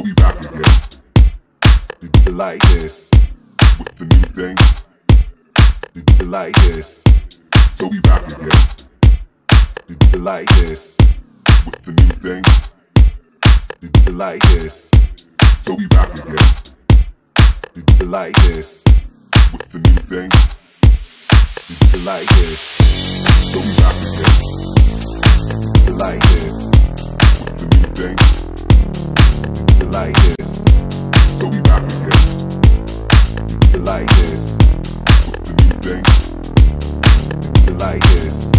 So we back again. Did you like this? With the new thing? Did you like this? So we back again. Did you like this? With the new thing? Did you like this? So we back again. Did you like this? With the new thing? Did you like this? So we back again. Did you like this? Like this?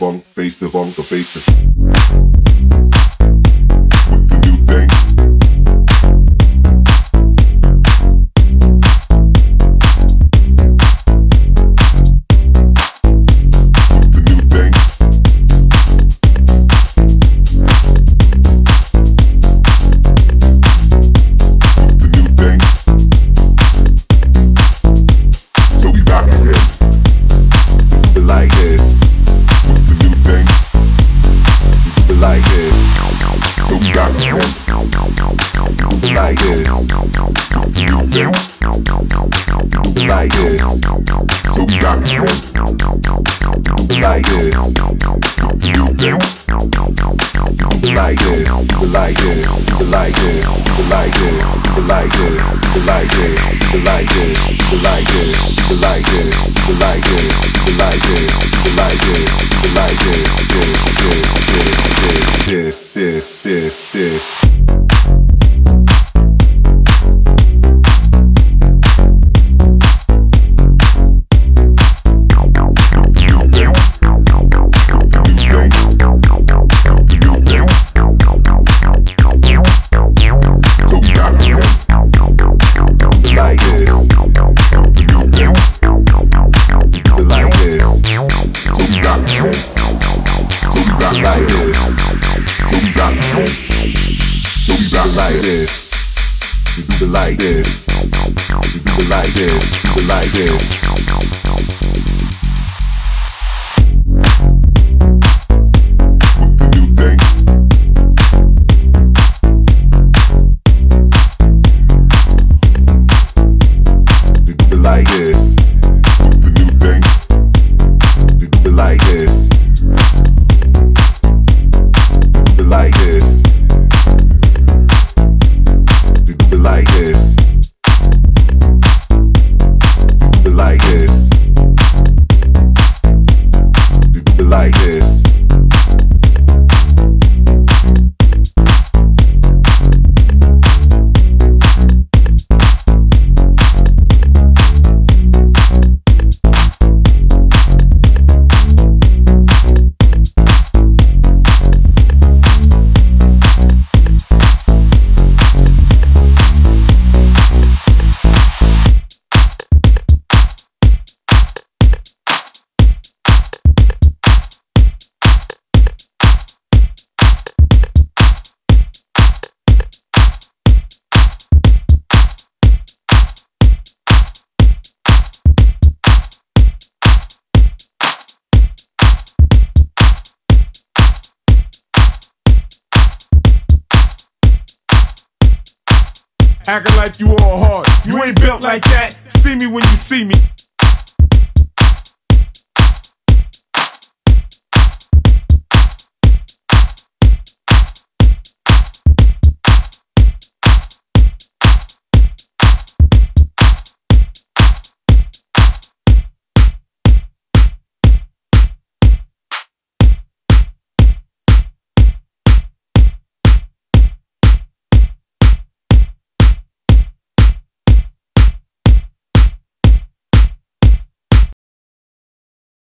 The face the funk, the face the like this. Like this. So we got this. Like this. Like this. Like this. Like this. Like this. Like this. Like this. Like this. Like this. Like this. Like this. Like this. Like this. Like this. This. This. This. This. This. This. This. Got it. So we got like this. You do the like this. You do the like this. You do the like this. Acting like you all hard. You ain't built like that. See me when you see me.